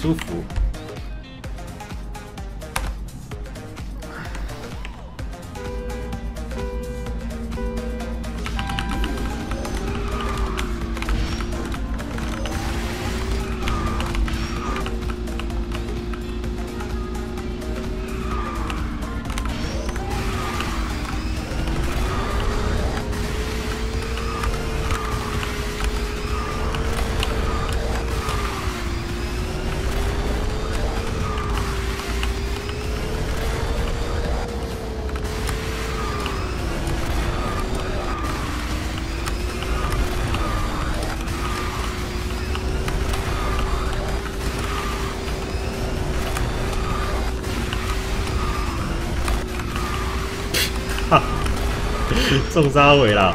Suco. 服。中沙尾了，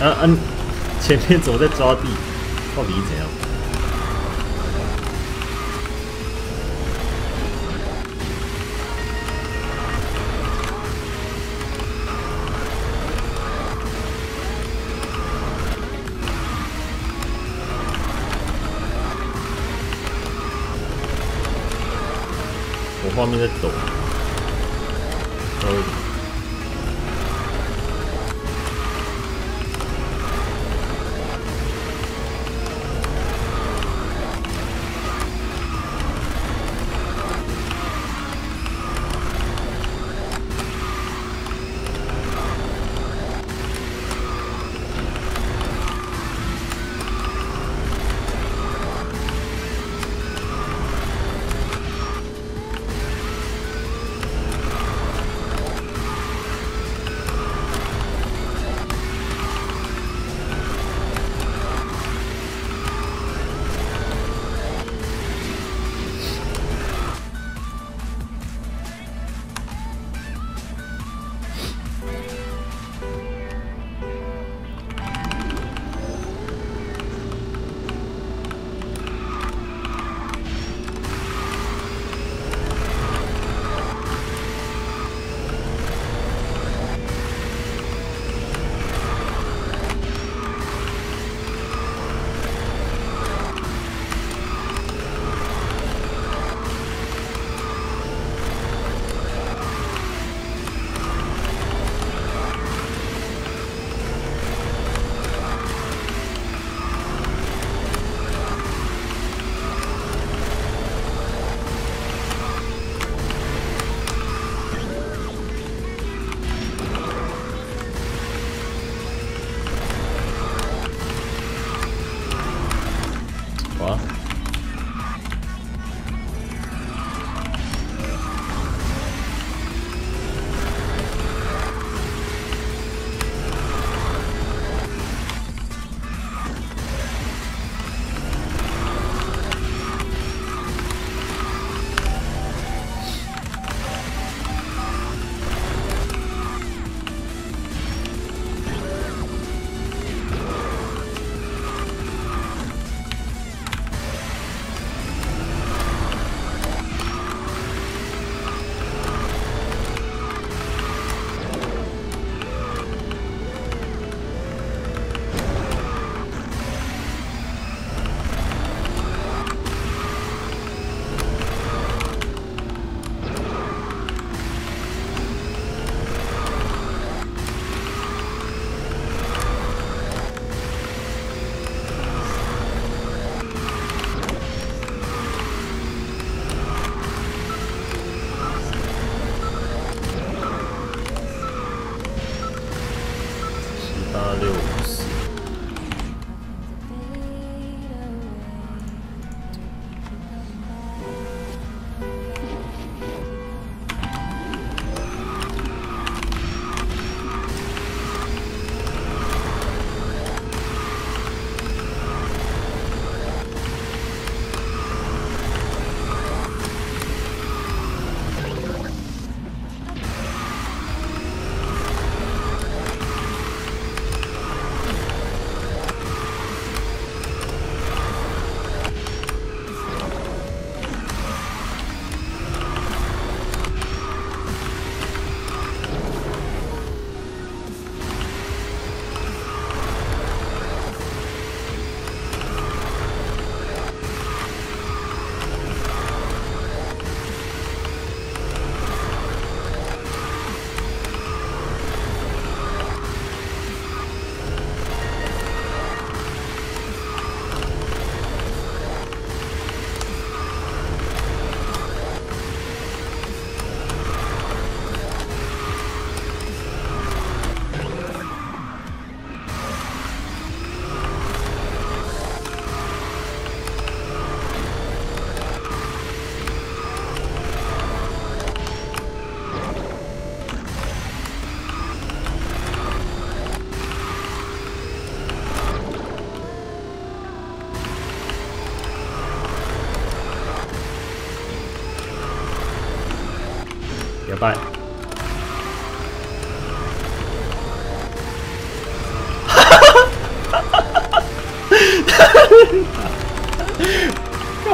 嗯嗯，前面怎么在抓地？到底怎样？画面在抖。也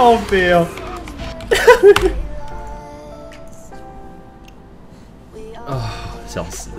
靠北哦！啊，笑死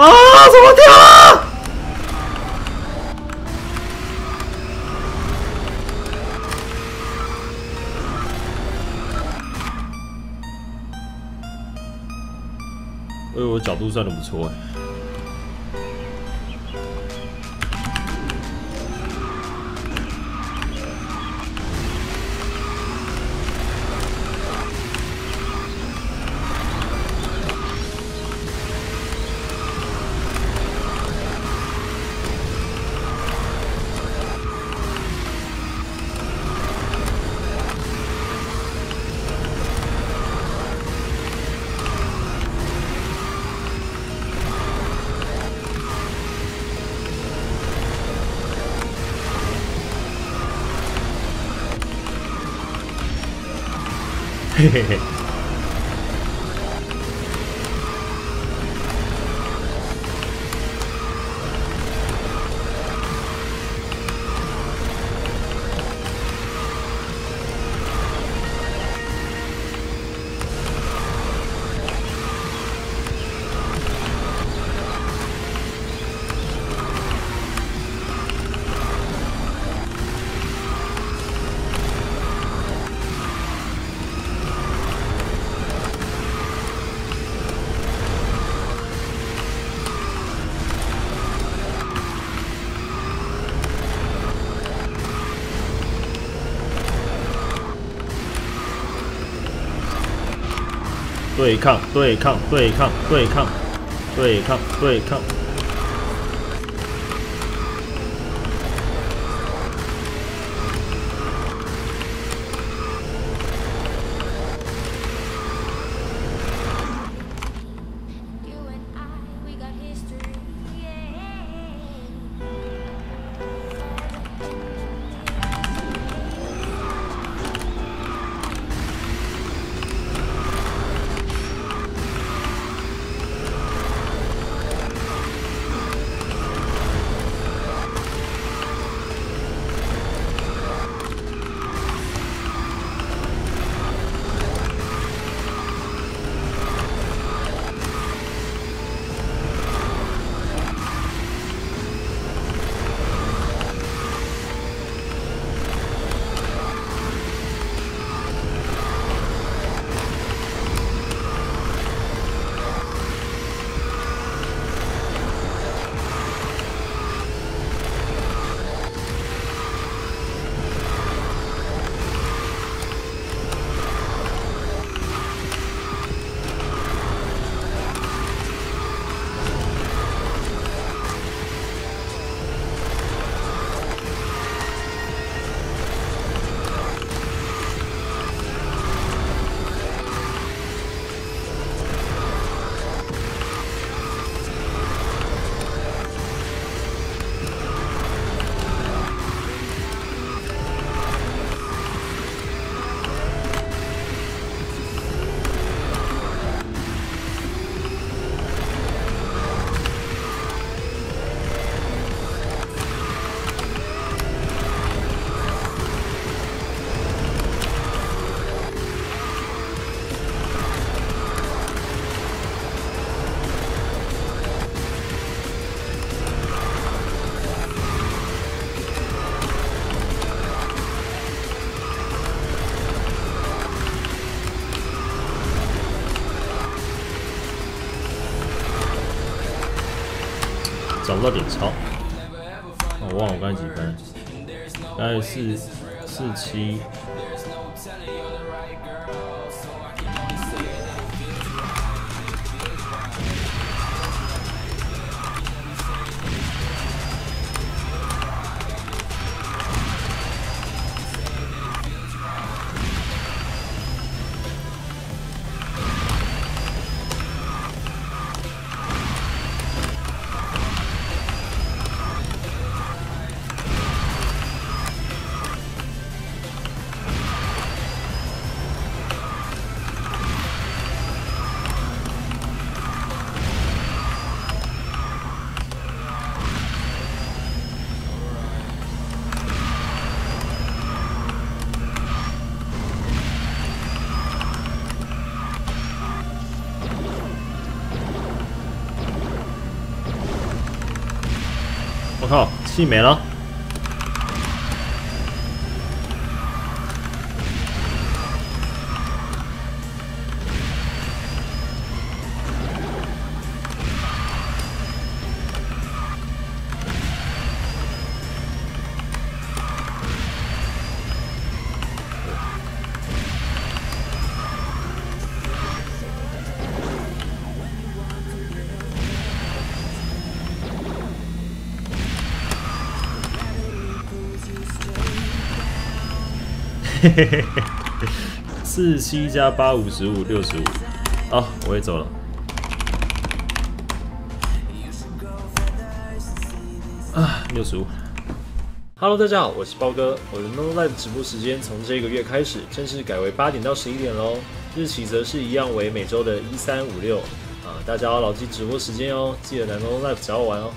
啊！怎么跳啊？哎，我角度转的不错哎。Hehehe 对抗，对抗，对抗，对抗，对抗，对抗。不到点超。我忘了我刚才几分，大概四四七。你，没了。四七加八五十五六十五，好，我也走了。啊，六十五。Hello，大家好，我是包哥。我的 No Live 直播时间从这个月开始正式改为八点到十一点喽，日期则是一样为每周的一三五六。啊，大家要牢记直播时间哦，记得来 No Live 找我玩哦。